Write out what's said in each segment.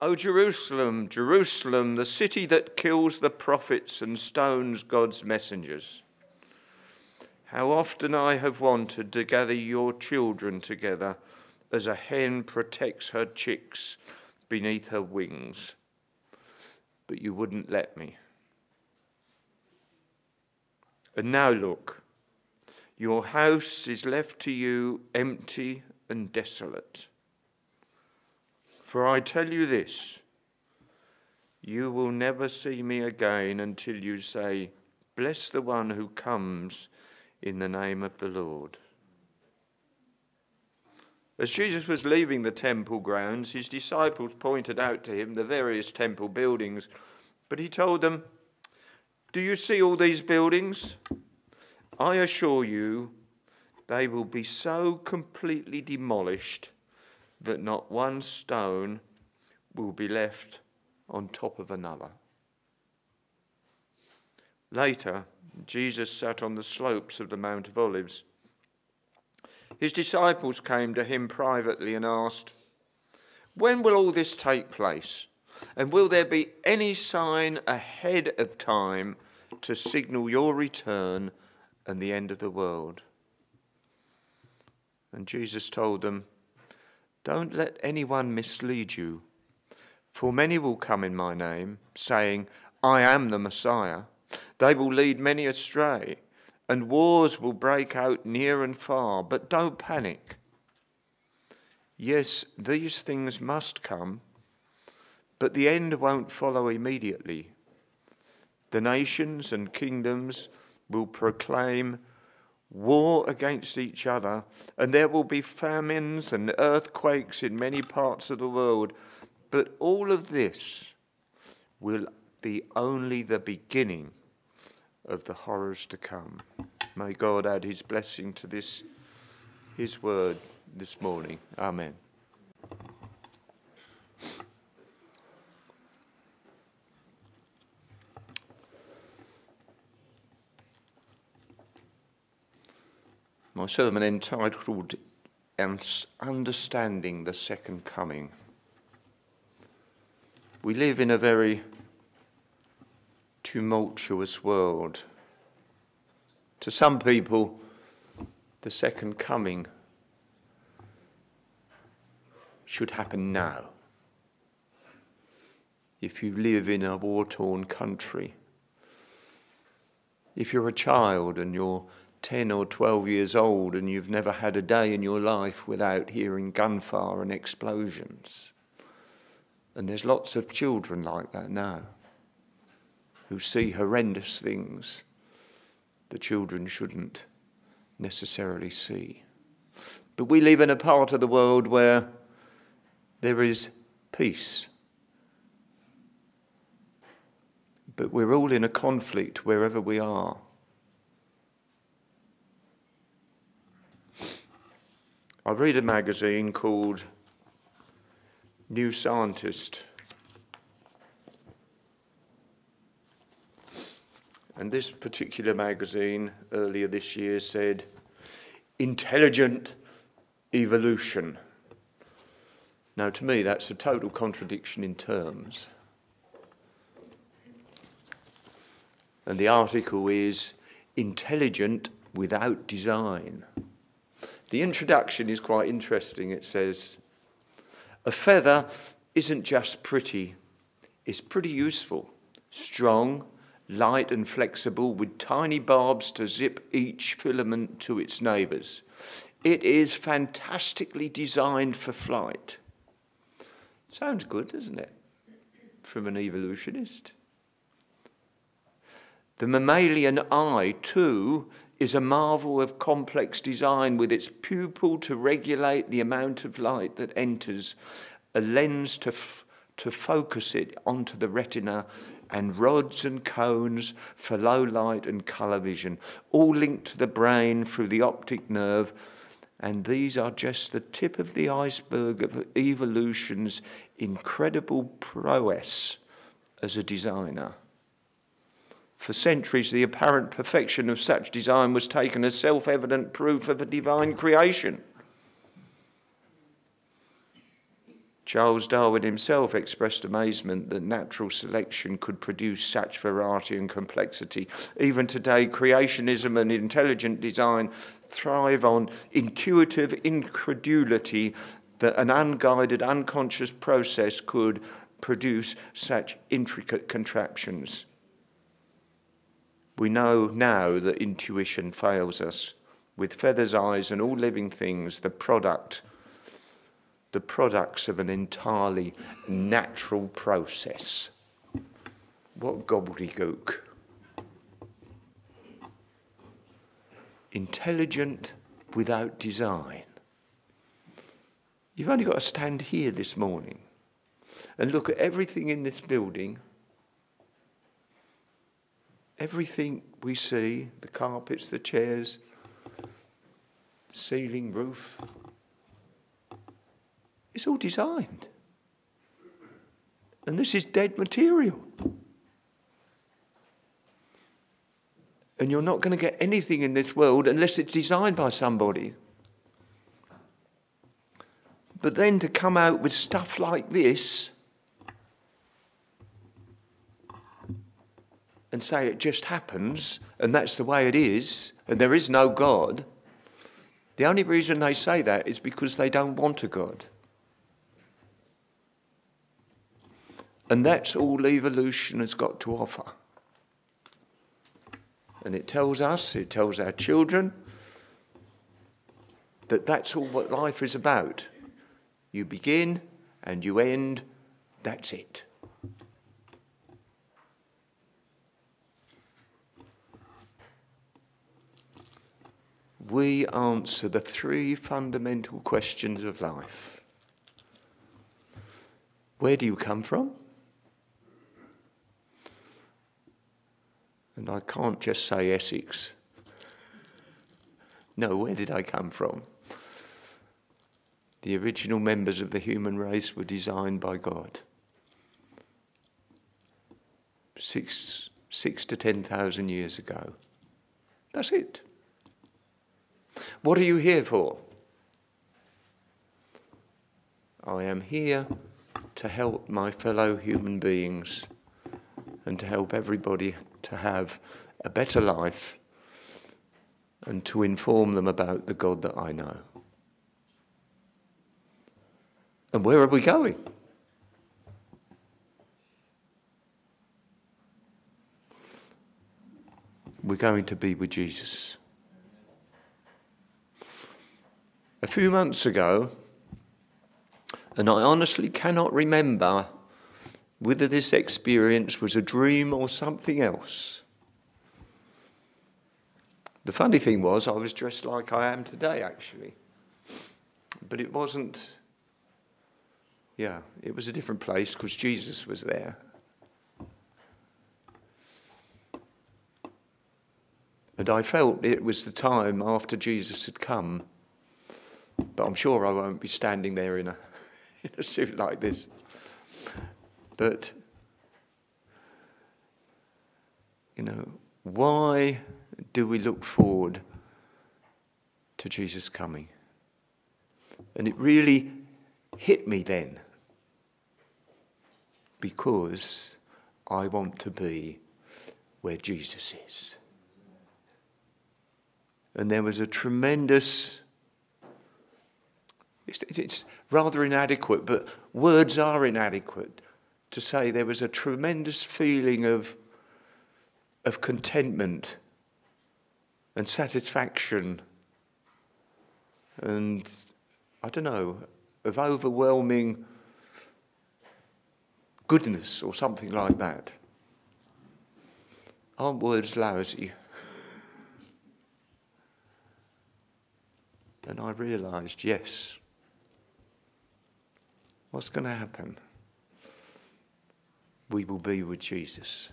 O Jerusalem, Jerusalem, the city that kills the prophets and stones God's messengers. How often I have wanted to gather your children together as a hen protects her chicks beneath her wings, but you wouldn't let me. And now look, your house is left to you empty and desolate. For I tell you this you will never see me again until you say, Bless the one who comes in the name of the Lord. As Jesus was leaving the temple grounds, his disciples pointed out to him the various temple buildings, but he told them, Do you see all these buildings? I assure you, they will be so completely demolished that not one stone will be left on top of another. Later, Jesus sat on the slopes of the Mount of Olives. His disciples came to him privately and asked, When will all this take place? And will there be any sign ahead of time to signal your return and the end of the world? And Jesus told them, don't let anyone mislead you. For many will come in my name, saying, I am the Messiah. They will lead many astray, and wars will break out near and far. But don't panic. Yes, these things must come, but the end won't follow immediately. The nations and kingdoms will proclaim war against each other, and there will be famines and earthquakes in many parts of the world. But all of this will be only the beginning of the horrors to come. May God add his blessing to this, his word this morning. Amen. My sermon entitled Understanding the Second Coming. We live in a very tumultuous world. To some people, the second coming should happen now. If you live in a war torn country, if you're a child and you're 10 or 12 years old and you've never had a day in your life without hearing gunfire and explosions. And there's lots of children like that now who see horrendous things the children shouldn't necessarily see. But we live in a part of the world where there is peace. But we're all in a conflict wherever we are. I read a magazine called New Scientist. And this particular magazine earlier this year said, intelligent evolution. Now, to me, that's a total contradiction in terms. And the article is intelligent without design. The introduction is quite interesting. It says, A feather isn't just pretty, it's pretty useful, strong, light, and flexible, with tiny barbs to zip each filament to its neighbours. It is fantastically designed for flight. Sounds good, doesn't it? From an evolutionist. The mammalian eye, too, is a marvel of complex design with its pupil to regulate the amount of light that enters, a lens to, to focus it onto the retina, and rods and cones for low light and colour vision, all linked to the brain through the optic nerve. And these are just the tip of the iceberg of evolution's incredible prowess as a designer. For centuries, the apparent perfection of such design was taken as self evident proof of a divine creation. Charles Darwin himself expressed amazement that natural selection could produce such variety and complexity. Even today, creationism and intelligent design thrive on intuitive incredulity that an unguided, unconscious process could produce such intricate contraptions. We know now that intuition fails us. With feathers, eyes, and all living things, the product the products of an entirely natural process. What gobbledygook. Intelligent without design. You've only got to stand here this morning and look at everything in this building. Everything we see the carpets, the chairs, ceiling, roof, it's all designed. And this is dead material. And you're not going to get anything in this world unless it's designed by somebody. But then to come out with stuff like this and say it just happens and that's the way it is and there is no God, the only reason they say that is because they don't want a God. And that's all evolution has got to offer. And it tells us, it tells our children, that that's all what life is about. You begin and you end, that's it. We answer the three fundamental questions of life. Where do you come from? And I can't just say Essex. No, where did I come from? The original members of the human race were designed by God. Six, six to ten thousand years ago. That's it. What are you here for? I am here to help my fellow human beings and to help everybody to have a better life and to inform them about the God that I know. And where are we going? We're going to be with Jesus. A few months ago, and I honestly cannot remember whether this experience was a dream or something else. The funny thing was, I was dressed like I am today, actually. But it wasn't, yeah, it was a different place because Jesus was there. And I felt it was the time after Jesus had come. But I'm sure I won't be standing there in a, in a suit like this. But, you know, why do we look forward to Jesus coming? And it really hit me then because I want to be where Jesus is. And there was a tremendous, it's, it's, rather inadequate, but words are inadequate to say there was a tremendous feeling of, of contentment and satisfaction and, I don't know, of overwhelming goodness or something like that. Aren't words lousy? And I realised, yes, what's going to happen? we will be with Jesus.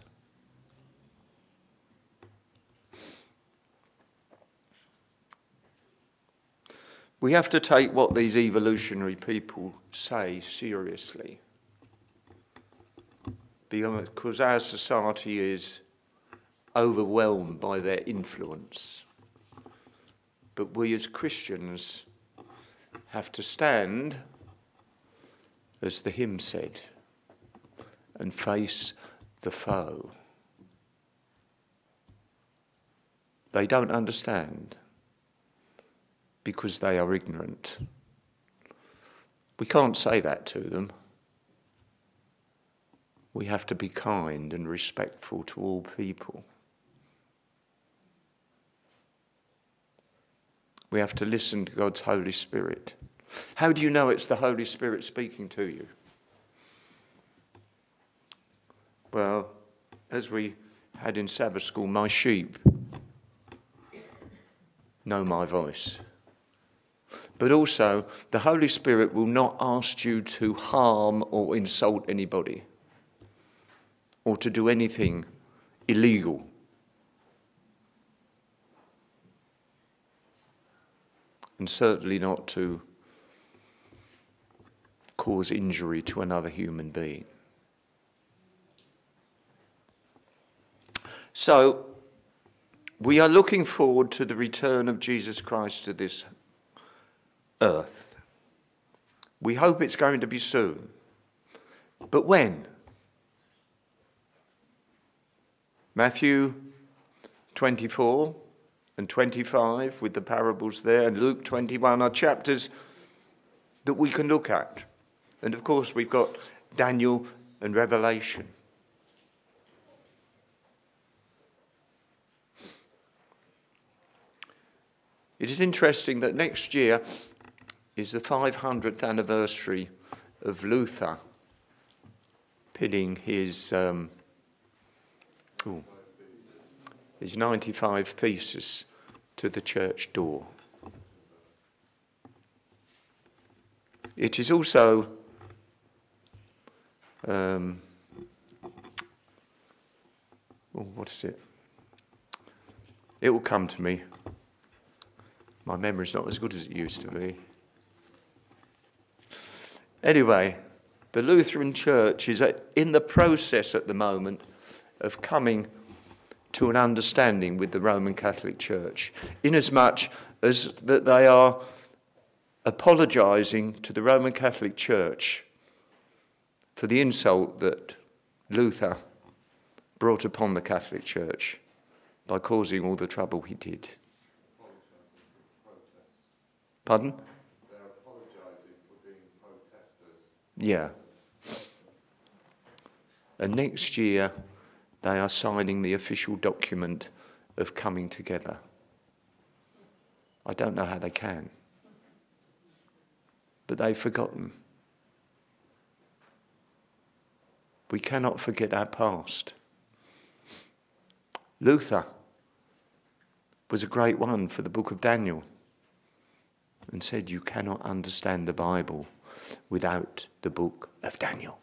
We have to take what these evolutionary people say seriously. Because our society is overwhelmed by their influence. But we as Christians have to stand as the hymn said, and face the foe. They don't understand because they are ignorant. We can't say that to them. We have to be kind and respectful to all people. We have to listen to God's Holy Spirit. How do you know it's the Holy Spirit speaking to you? Well, as we had in Sabbath school, my sheep know my voice. But also, the Holy Spirit will not ask you to harm or insult anybody or to do anything illegal. And certainly not to cause injury to another human being. So, we are looking forward to the return of Jesus Christ to this earth. We hope it's going to be soon. But when? Matthew 24 and 25, with the parables there, and Luke 21 are chapters that we can look at. And of course, we've got Daniel and Revelation. It is interesting that next year is the 500th anniversary of Luther pinning his, um, ooh, his 95 thesis to the church door. It is also um, oh, what is it? It will come to me. My memory's not as good as it used to be. Anyway, the Lutheran Church is in the process at the moment of coming to an understanding with the Roman Catholic Church, inasmuch as that they are apologizing to the Roman Catholic Church for the insult that Luther brought upon the Catholic Church by causing all the trouble he did. Pardon? They're apologising for being protesters. Yeah. And next year, they are signing the official document of coming together. I don't know how they can. But they've forgotten. We cannot forget our past. Luther was a great one for the book of Daniel and said, You cannot understand the Bible without the book of Daniel.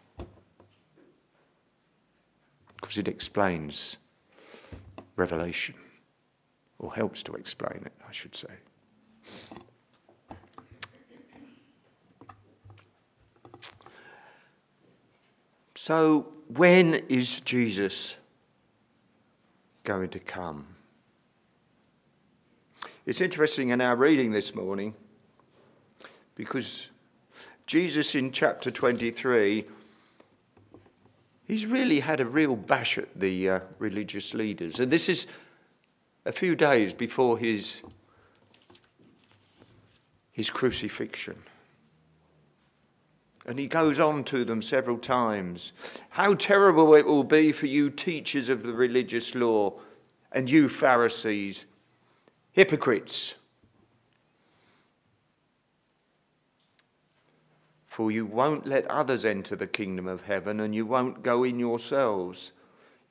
Because it explains Revelation, or helps to explain it, I should say. So, when is Jesus going to come? It's interesting in our reading this morning because Jesus in chapter 23, he's really had a real bash at the uh, religious leaders. And this is a few days before his, his crucifixion. And he goes on to them several times. How terrible it will be for you, teachers of the religious law, and you, Pharisees, hypocrites! For you won't let others enter the kingdom of heaven, and you won't go in yourselves.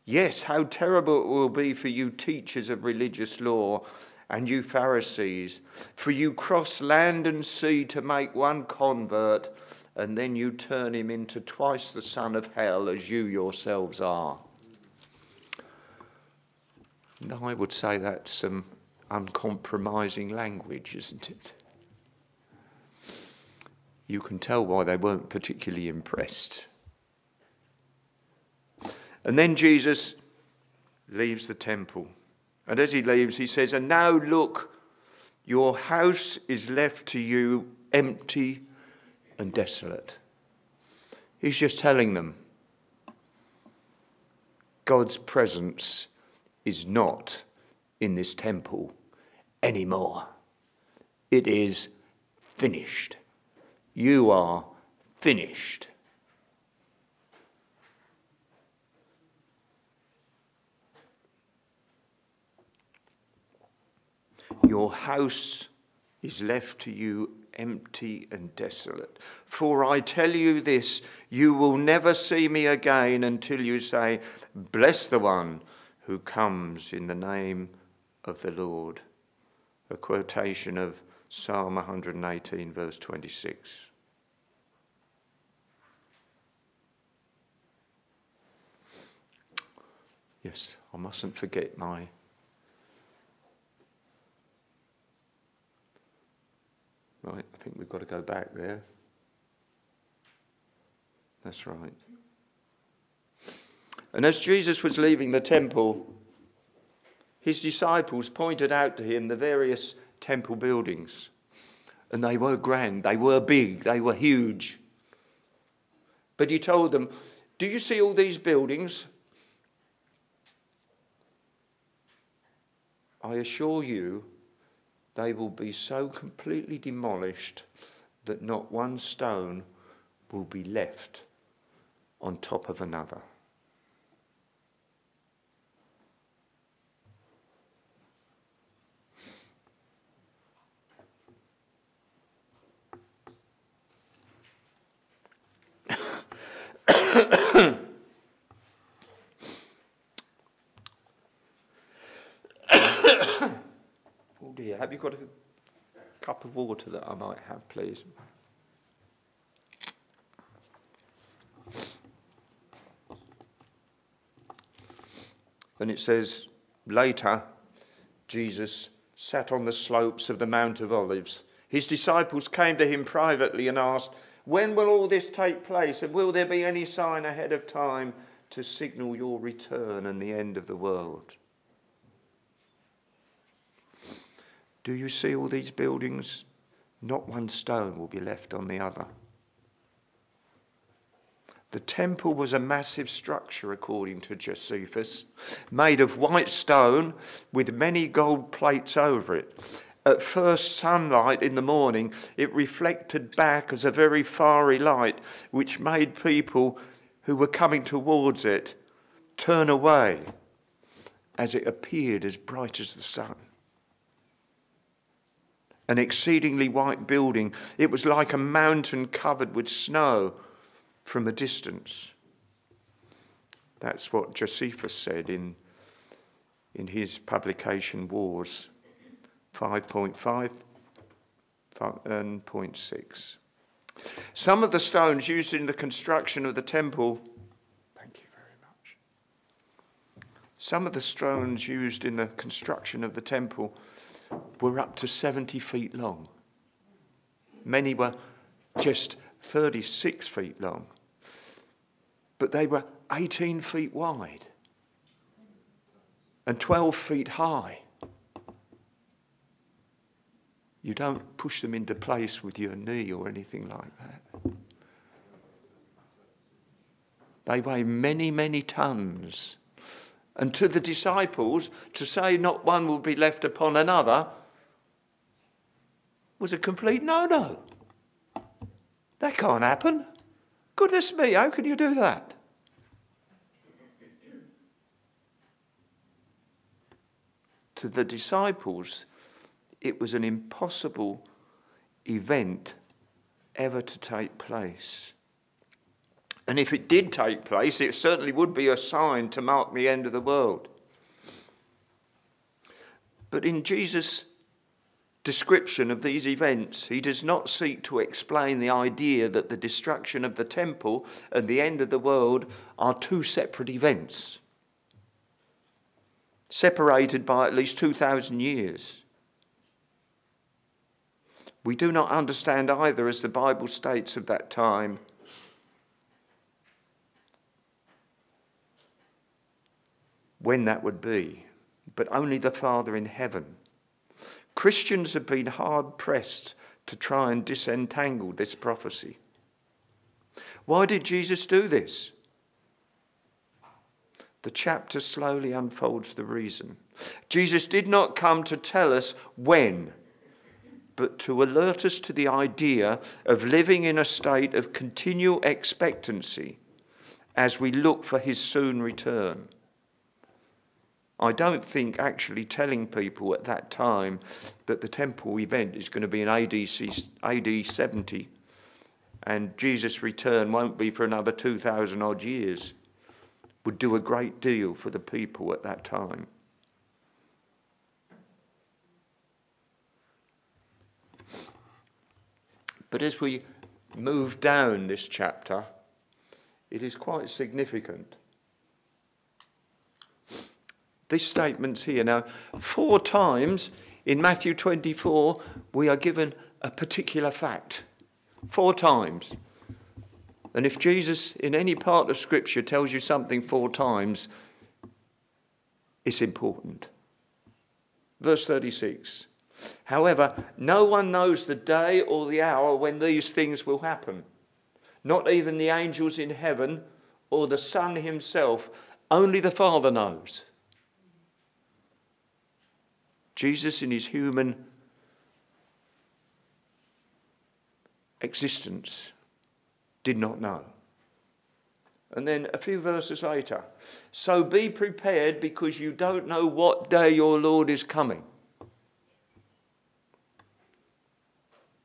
Yes, how terrible it will be for you, teachers of religious law, and you, Pharisees, for you cross land and sea to make one convert, and then you turn him into twice the son of hell as you yourselves are. And I would say that's some uncompromising language, isn't it? you can tell why they weren't particularly impressed. And then Jesus leaves the temple. And as he leaves, he says, And now look, your house is left to you empty and desolate. He's just telling them God's presence is not in this temple anymore. It is finished. You are finished. Your house is left to you empty and desolate. For I tell you this, you will never see me again until you say, Bless the one who comes in the name of the Lord. A quotation of Psalm 118, verse 26. Yes, I mustn't forget my Right, I think we've got to go back there. That's right. And as Jesus was leaving the temple, his disciples pointed out to him the various temple buildings. And they were grand, they were big, they were huge. But he told them, Do you see all these buildings? I assure you, they will be so completely demolished that not one stone will be left on top of another. dear. Have you got a cup of water that I might have, please? And it says, later, Jesus sat on the slopes of the Mount of Olives. His disciples came to him privately and asked, When will all this take place? And will there be any sign ahead of time to signal your return and the end of the world? Do you see all these buildings? Not one stone will be left on the other. The temple was a massive structure, according to Josephus, made of white stone with many gold plates over it. At first sunlight in the morning, it reflected back as a very fiery light, which made people who were coming towards it turn away as it appeared as bright as the sun an exceedingly white building. It was like a mountain covered with snow from a distance. That's what Josephus said in, in his publication Wars 5.5 and 0.6. Some of the stones used in the construction of the temple, thank you very much. Some of the stones used in the construction of the temple were up to 70 feet long. Many were just 36 feet long. But they were 18 feet wide and 12 feet high. You don't push them into place with your knee or anything like that. They weigh many, many tons. And to the disciples, to say not one will be left upon another was a complete no no. That can't happen. Goodness me, how can you do that? To the disciples, it was an impossible event ever to take place. And if it did take place, it certainly would be a sign to mark the end of the world. But in Jesus' description of these events, he does not seek to explain the idea that the destruction of the temple and the end of the world are two separate events, separated by at least 2,000 years. We do not understand either, as the Bible states of that time, when that would be, but only the Father in heaven. Christians have been hard pressed to try and disentangle this prophecy. Why did Jesus do this? The chapter slowly unfolds the reason. Jesus did not come to tell us when, but to alert us to the idea of living in a state of continual expectancy as we look for his soon return. I don't think actually telling people at that time that the temple event is going to be in AD, AD 70 and Jesus' return won't be for another 2,000 odd years would do a great deal for the people at that time. But as we move down this chapter, it is quite significant. This statement's here. Now, four times in Matthew 24, we are given a particular fact. Four times. And if Jesus, in any part of Scripture, tells you something four times, it's important. Verse 36 However, no one knows the day or the hour when these things will happen, not even the angels in heaven or the Son himself. Only the Father knows. Jesus, in his human existence, did not know. And then a few verses later, so be prepared because you don't know what day your Lord is coming.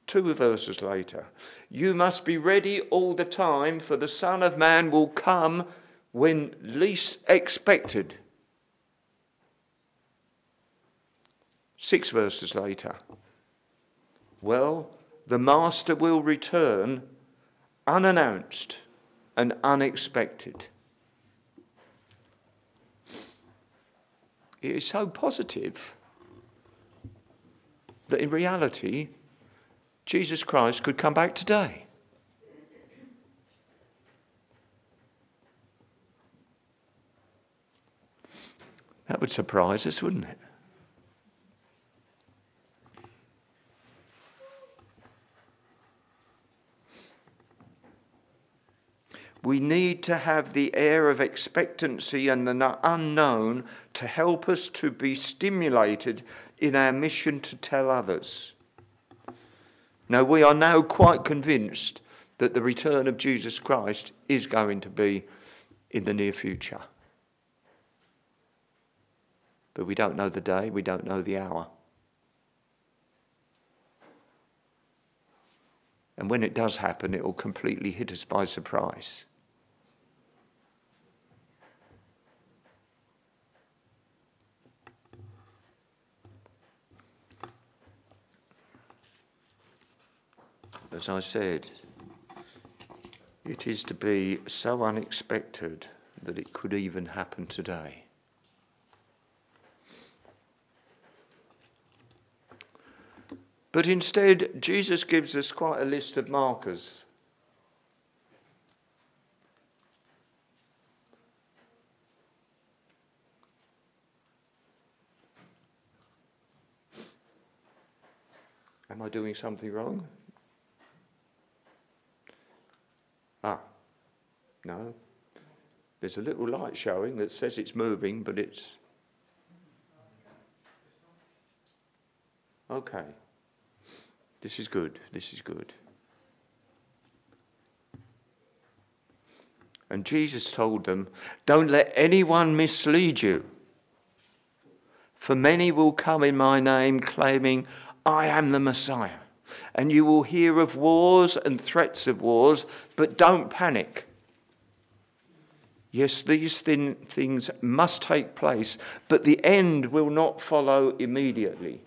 Two verses later, you must be ready all the time, for the Son of Man will come when least expected. Six verses later, well, the Master will return unannounced and unexpected. It is so positive that in reality, Jesus Christ could come back today. That would surprise us, wouldn't it? We need to have the air of expectancy and the unknown to help us to be stimulated in our mission to tell others. Now, we are now quite convinced that the return of Jesus Christ is going to be in the near future. But we don't know the day, we don't know the hour. And when it does happen, it will completely hit us by surprise. As I said, it is to be so unexpected that it could even happen today. But instead, Jesus gives us quite a list of markers. Am I doing something wrong? No. There's a little light showing that says it's moving, but it's. Okay. This is good. This is good. And Jesus told them, Don't let anyone mislead you. For many will come in my name, claiming, I am the Messiah and you will hear of wars and threats of wars, but don't panic. Yes, these thin things must take place, but the end will not follow immediately.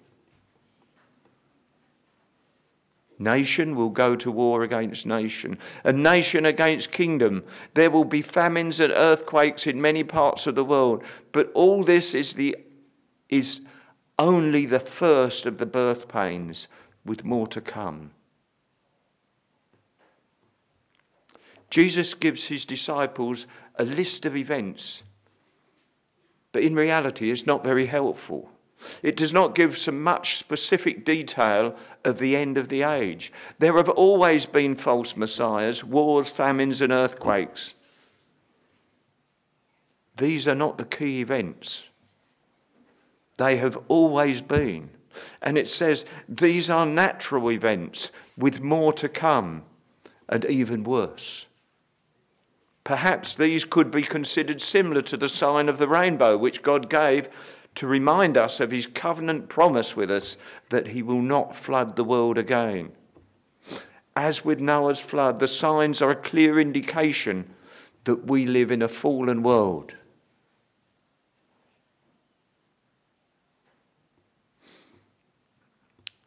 Nation will go to war against nation, and nation against kingdom. There will be famines and earthquakes in many parts of the world, but all this is, the, is only the first of the birth pains with more to come. Jesus gives his disciples a list of events, but in reality, it's not very helpful. It does not give some much specific detail of the end of the age. There have always been false messiahs, wars, famines, and earthquakes. These are not the key events. They have always been. And it says these are natural events with more to come and even worse. Perhaps these could be considered similar to the sign of the rainbow, which God gave to remind us of his covenant promise with us that he will not flood the world again. As with Noah's flood, the signs are a clear indication that we live in a fallen world.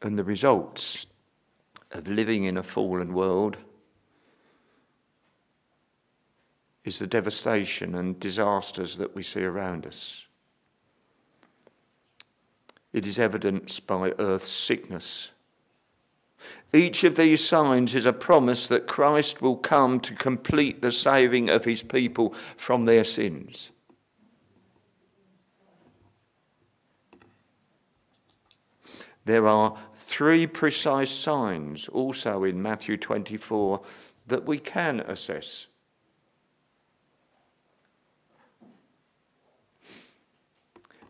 And the results of living in a fallen world is the devastation and disasters that we see around us. It is evidenced by earth's sickness. Each of these signs is a promise that Christ will come to complete the saving of his people from their sins. There are three precise signs also in Matthew 24 that we can assess.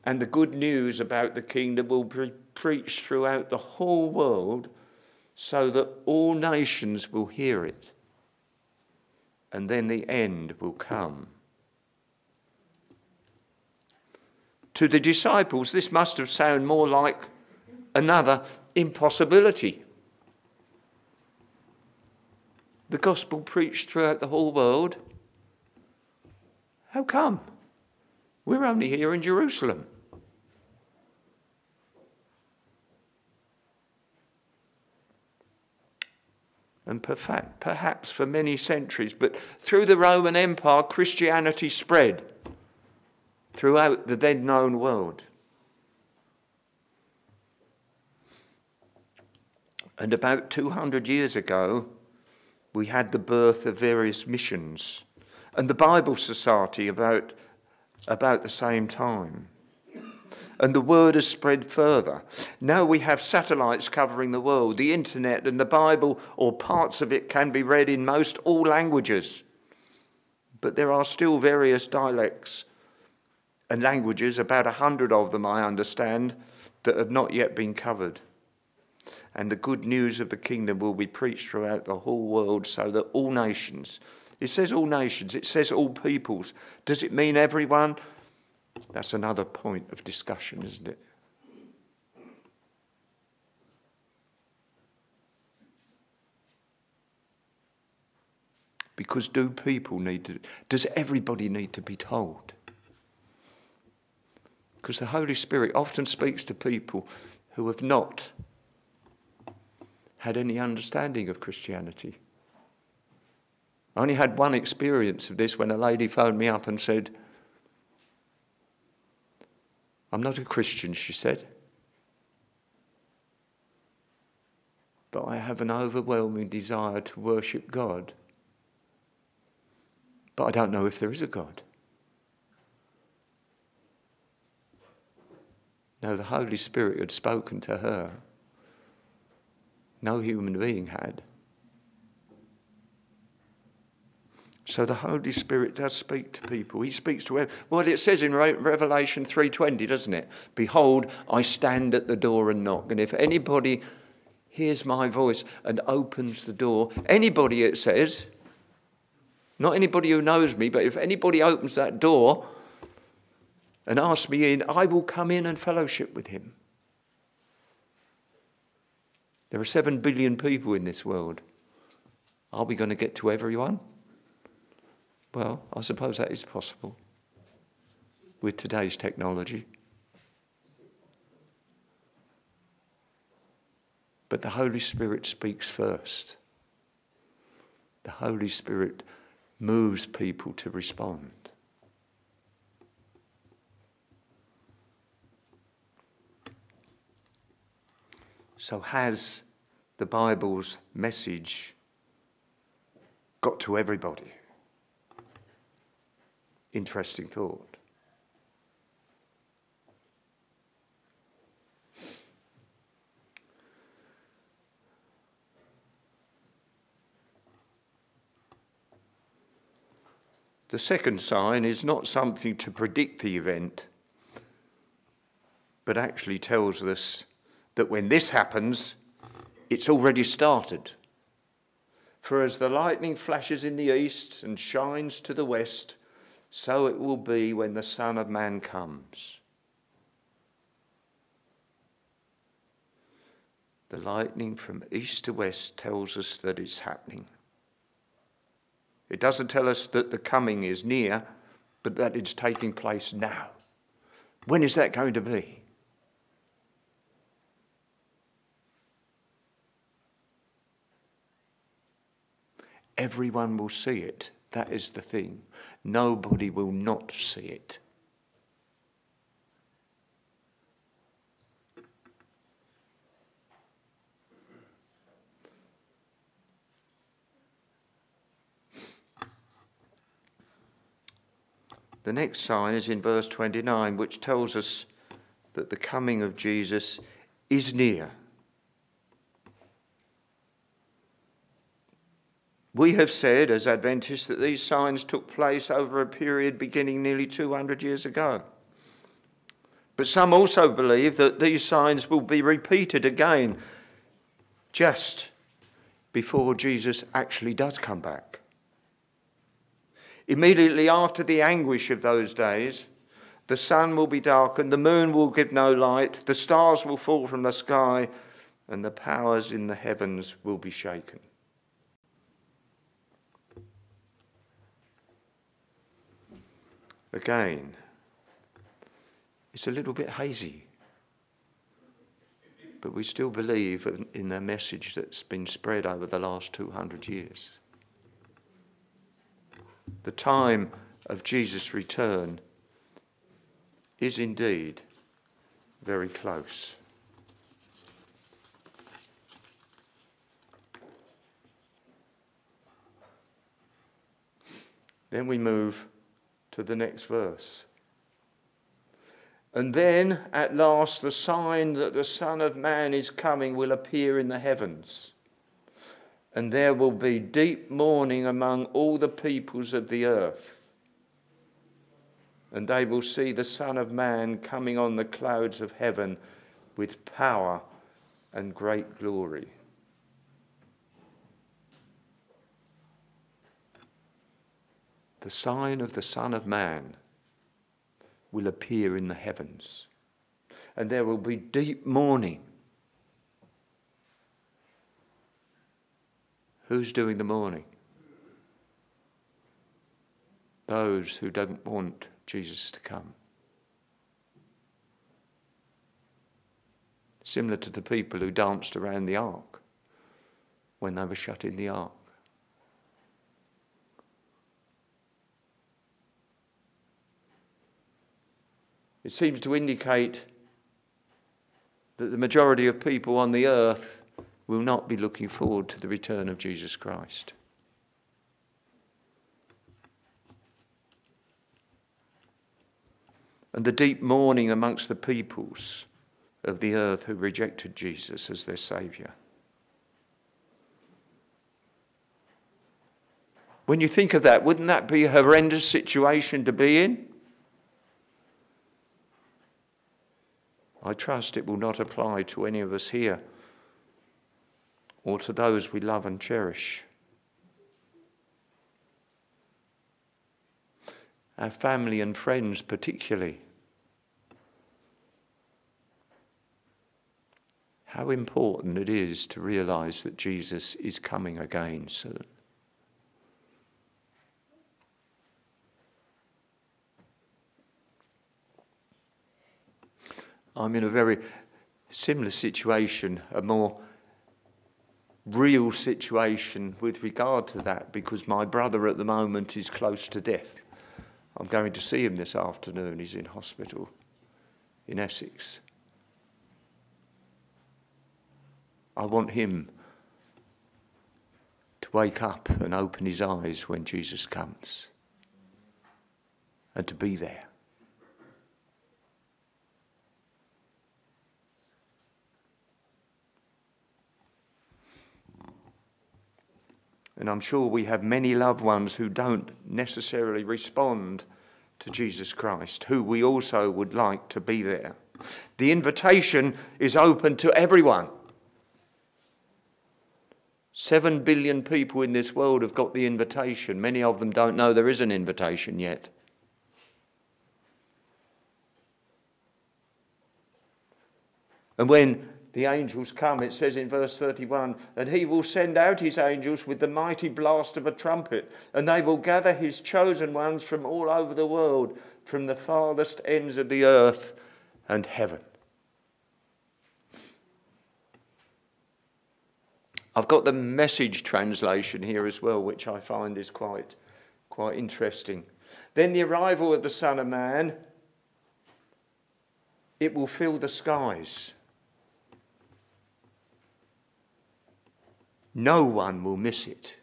And the good news about the kingdom will be preached throughout the whole world so that all nations will hear it. And then the end will come. To the disciples, this must have sounded more like another impossibility. The gospel preached throughout the whole world. How come? We're only here in Jerusalem. And perhaps for many centuries, but through the Roman Empire, Christianity spread throughout the then known world. And about 200 years ago, we had the birth of various missions and the Bible Society about, about the same time. And the word has spread further. Now we have satellites covering the world, the internet, and the Bible, or parts of it, can be read in most all languages. But there are still various dialects and languages, about a hundred of them, I understand, that have not yet been covered and the good news of the kingdom will be preached throughout the whole world so that all nations, it says all nations, it says all peoples. Does it mean everyone? That's another point of discussion, isn't it? Because do people need to, does everybody need to be told? Because the Holy Spirit often speaks to people who have not had any understanding of Christianity. I only had one experience of this when a lady phoned me up and said, I'm not a Christian, she said. But I have an overwhelming desire to worship God. But I don't know if there is a God. No, the Holy Spirit had spoken to her no human being had. So the Holy Spirit does speak to people. He speaks to everyone. Well, it says in Revelation 3:20, doesn't it? Behold, I stand at the door and knock, and if anybody hears my voice and opens the door, anybody it says, not anybody who knows me, but if anybody opens that door and asks me in, I will come in and fellowship with him. There are seven billion people in this world. Are we going to get to everyone? Well, I suppose that is possible with today's technology. But the Holy Spirit speaks first. The Holy Spirit moves people to respond. So, has the Bible's message got to everybody? Interesting thought. The second sign is not something to predict the event, but actually tells us that when this happens, it's already started. For as the lightning flashes in the east and shines to the west, so it will be when the Son of Man comes. The lightning from east to west tells us that it's happening. It doesn't tell us that the coming is near, but that it's taking place now. When is that going to be? Everyone will see it. That is the thing. Nobody will not see it. The next sign is in verse 29, which tells us that the coming of Jesus is near. We have said, as Adventists, that these signs took place over a period beginning nearly 200 years ago. But some also believe that these signs will be repeated again just before Jesus actually does come back. Immediately after the anguish of those days, the sun will be darkened, the moon will give no light, the stars will fall from the sky, and the powers in the heavens will be shaken. Again, it's a little bit hazy, but we still believe in the message that's been spread over the last 200 years. The time of Jesus' return is indeed very close. Then we move to the next verse. And then at last the sign that the Son of Man is coming will appear in the heavens. And there will be deep mourning among all the peoples of the earth. And they will see the Son of Man coming on the clouds of heaven with power and great glory. The sign of the Son of Man will appear in the heavens, and there will be deep mourning. Who's doing the mourning? Those who don't want Jesus to come. Similar to the people who danced around the ark when they were shut in the ark. It seems to indicate that the majority of people on the earth will not be looking forward to the return of Jesus Christ. And the deep mourning amongst the peoples of the earth who rejected Jesus as their Saviour. When you think of that, wouldn't that be a horrendous situation to be in? I trust it will not apply to any of us here or to those we love and cherish. Our family and friends, particularly. How important it is to realize that Jesus is coming again soon. I'm in a very similar situation, a more real situation with regard to that because my brother at the moment is close to death. I'm going to see him this afternoon. He's in hospital in Essex. I want him to wake up and open his eyes when Jesus comes and to be there. And I'm sure we have many loved ones who don't necessarily respond to Jesus Christ, who we also would like to be there. The invitation is open to everyone. Seven billion people in this world have got the invitation. Many of them don't know there is an invitation yet. And when the angels come, it says in verse 31 and he will send out his angels with the mighty blast of a trumpet, and they will gather his chosen ones from all over the world, from the farthest ends of the earth and heaven. I've got the message translation here as well, which I find is quite, quite interesting. Then the arrival of the Son of Man, it will fill the skies. No one will miss it.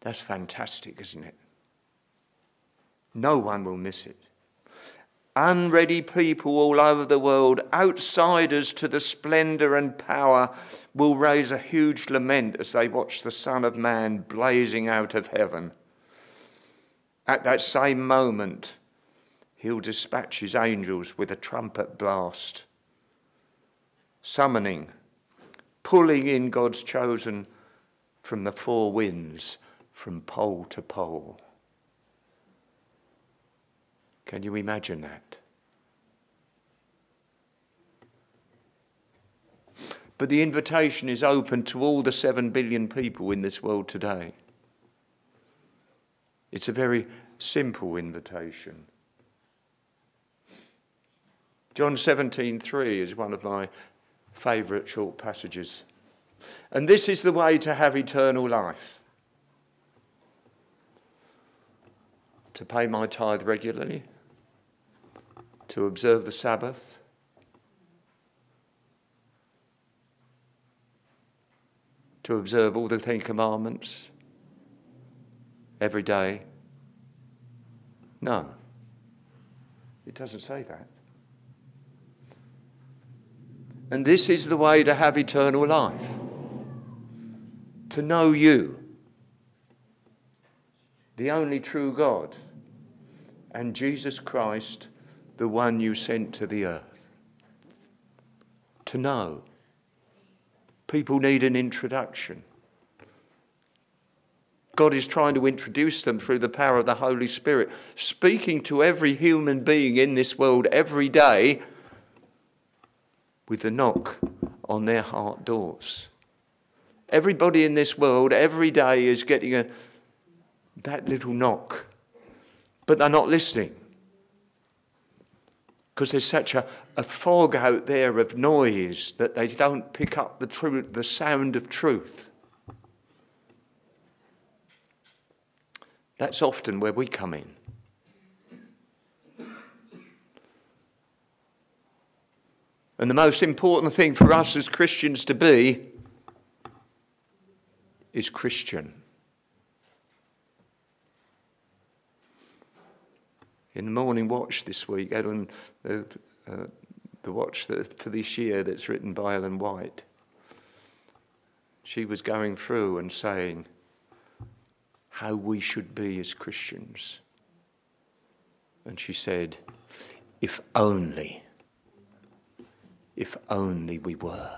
That's fantastic, isn't it? No one will miss it. Unready people all over the world, outsiders to the splendour and power, will raise a huge lament as they watch the Son of Man blazing out of heaven. At that same moment, he'll dispatch his angels with a trumpet blast, summoning pulling in God's chosen from the four winds, from pole to pole. Can you imagine that? But the invitation is open to all the seven billion people in this world today. It's a very simple invitation. John 17:3 is one of my favourite short passages. And this is the way to have eternal life to pay my tithe regularly, to observe the Sabbath. To observe all the Ten Commandments every day? No, it doesn't say that. And this is the way to have eternal life to know you, the only true God, and Jesus Christ, the one you sent to the earth. To know. People need an introduction. God is trying to introduce them through the power of the Holy Spirit, speaking to every human being in this world every day with the knock on their heart doors. Everybody in this world every day is getting a, that little knock, but they're not listening. Because there's such a, a fog out there of noise that they don't pick up the, the sound of truth. That's often where we come in. And the most important thing for us as Christians to be is Christian. In the morning watch this week, Ellen, the, uh, the watch that, for this year that's written by Ellen White, she was going through and saying how we should be as Christians. And she said, if only if only we were.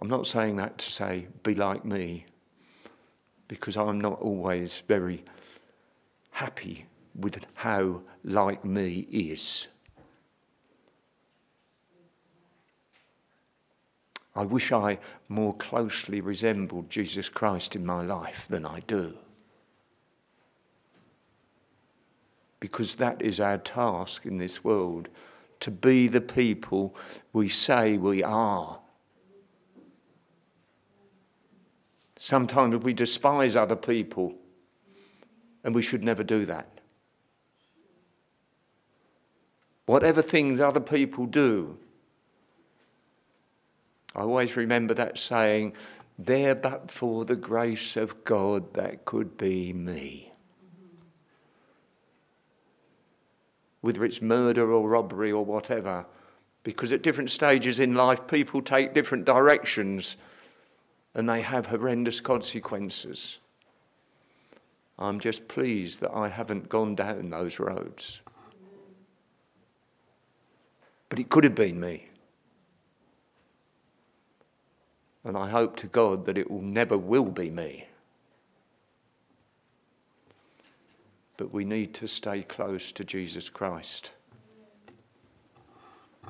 I'm not saying that to say, be like me, because I'm not always very happy with how like me is. I wish I more closely resembled Jesus Christ in my life than I do. Because that is our task in this world to be the people we say we are. Sometimes we despise other people, and we should never do that. Whatever things other people do, I always remember that saying, there but for the grace of God that could be me. Whether it's murder or robbery or whatever, because at different stages in life, people take different directions and they have horrendous consequences. I'm just pleased that I haven't gone down those roads. But it could have been me. And I hope to God that it will never will be me. But we need to stay close to Jesus Christ,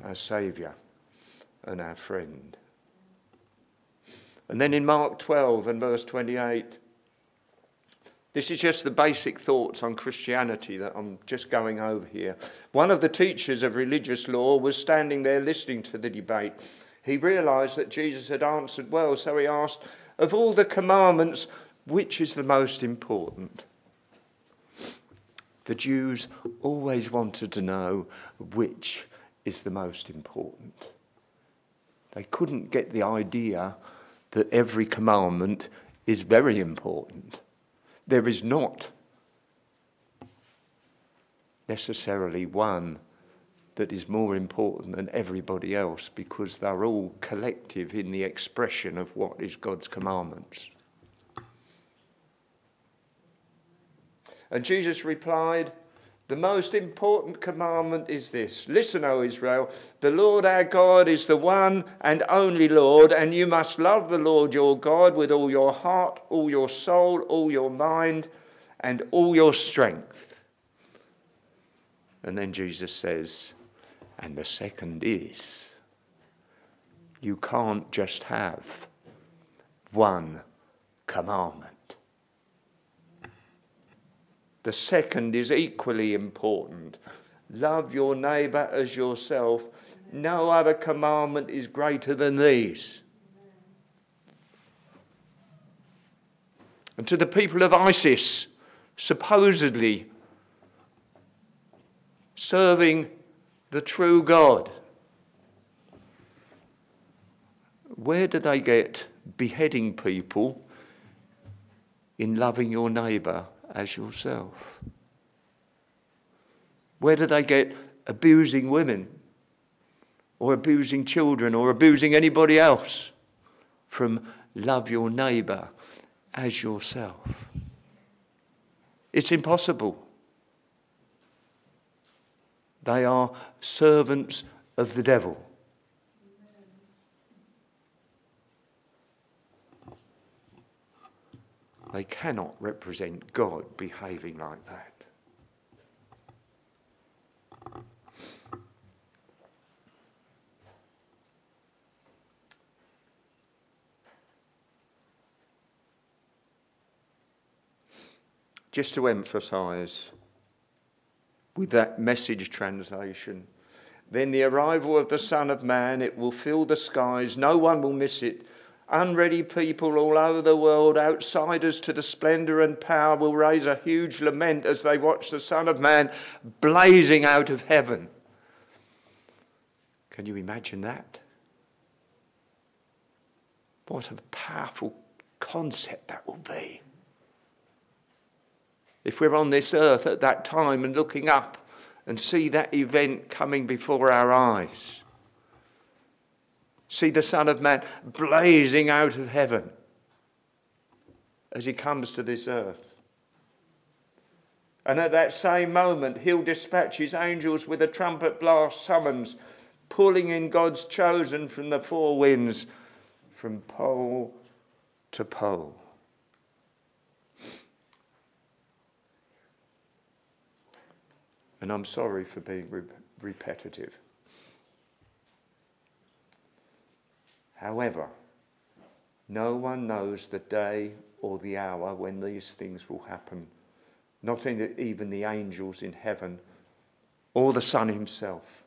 our Saviour and our friend. And then in Mark 12 and verse 28, this is just the basic thoughts on Christianity that I'm just going over here. One of the teachers of religious law was standing there listening to the debate. He realized that Jesus had answered well, so he asked, Of all the commandments, which is the most important? The Jews always wanted to know which is the most important. They couldn't get the idea that every commandment is very important there is not necessarily one that is more important than everybody else because they're all collective in the expression of what is God's commandments. And Jesus replied, The most important commandment is this Listen, O Israel, the Lord our God is the one and only Lord, and you must love the Lord your God with all your heart, all your soul, all your mind, and all your strength. And then Jesus says, And the second is, you can't just have one commandment. The second is equally important. Love your neighbour as yourself. No other commandment is greater than these. And to the people of ISIS, supposedly serving the true God, where do they get beheading people in loving your neighbour as yourself? Where do they get abusing women or abusing children or abusing anybody else? From love your neighbour as yourself. It's impossible. They are servants of the devil. They cannot represent God behaving like that. Just to emphasize, with that message translation, then the arrival of the Son of Man, it will fill the skies, no one will miss it Unready people all over the world, outsiders to the splendor and power, will raise a huge lament as they watch the Son of Man blazing out of heaven. Can you imagine that? What a powerful concept that will be. If we're on this earth at that time and looking up and see that event coming before our eyes see the Son of Man blazing out of heaven as he comes to this earth. And at that same moment, he'll dispatch his angels with a trumpet blast summons, pulling in God's chosen from the four winds, from pole to pole. And I'm sorry for being re- repetitive. However, no one knows the day or the hour when these things will happen, not even the angels in heaven or the Son himself.